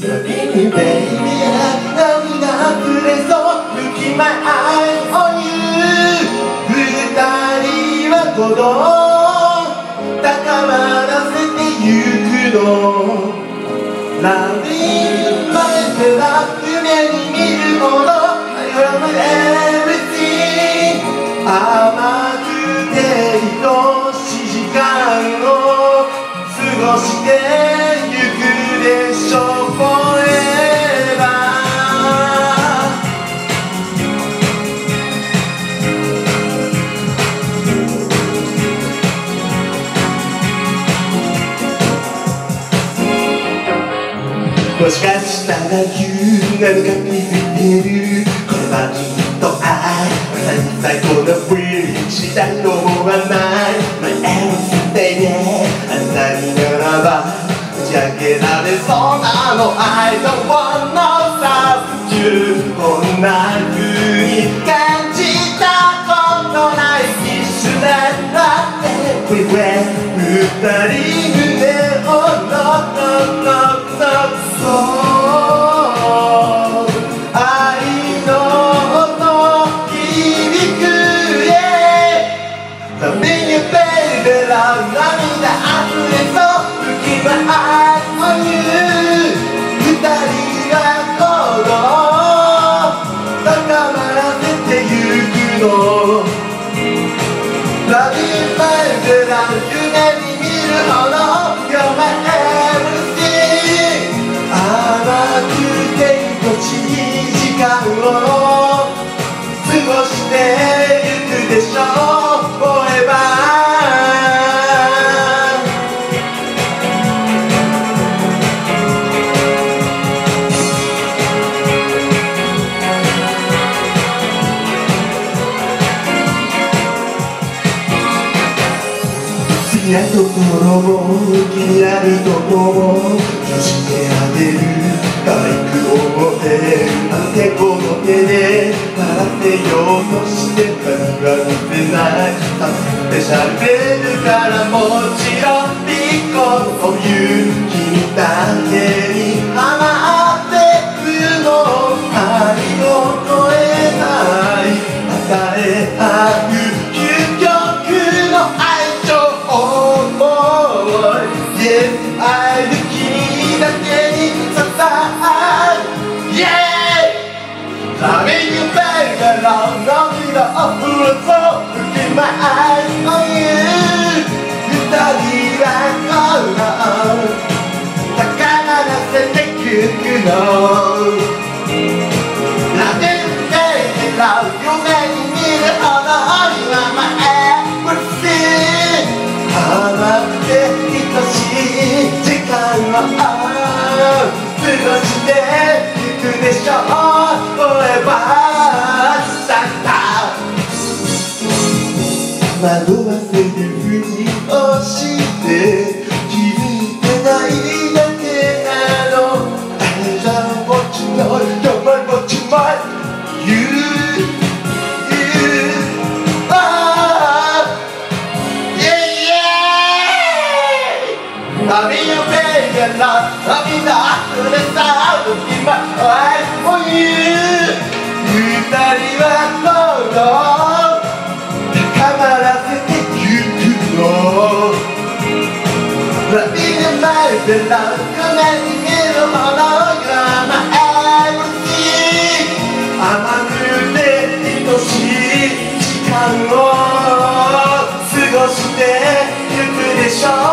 Baby, baby 涙溢れそう Look in my eyes on you 二人は鼓動高まらせてゆくのラビー前から夢に見るもの You're everything もしかしたら夕なのか気づいてるこれはきっと愛まさに最高のフィールしたいと思わない My everything あんたにならば打ち上げられそうなの I don't want no substitute こんな風に感じたことないキスだった Everywhere 二人ベラル涙あふれそ浮き輪を言う二人が行動高まらせてゆくの Love you my ラル夢に見るほど「過ごしてゆくでしょう」きなところも気になるとこも許してあげるバイクを持ってあてこの手で笑ってようとして何は見せない。スペシャルベルからもちろんピコというい Yes, 愛る君だけに刺さる Yeah! Loving you baby, love 涙あふれそう Look in my eyes on you 二人はこの高鳴らせてゆくのゆくでしょう。Forever だけな涙溢れた時も愛も言う二人は今度高まらせてゆくの涙までなくなり見るものを甘えるし甘くて愛しい時間を過ごしてゆくでしょう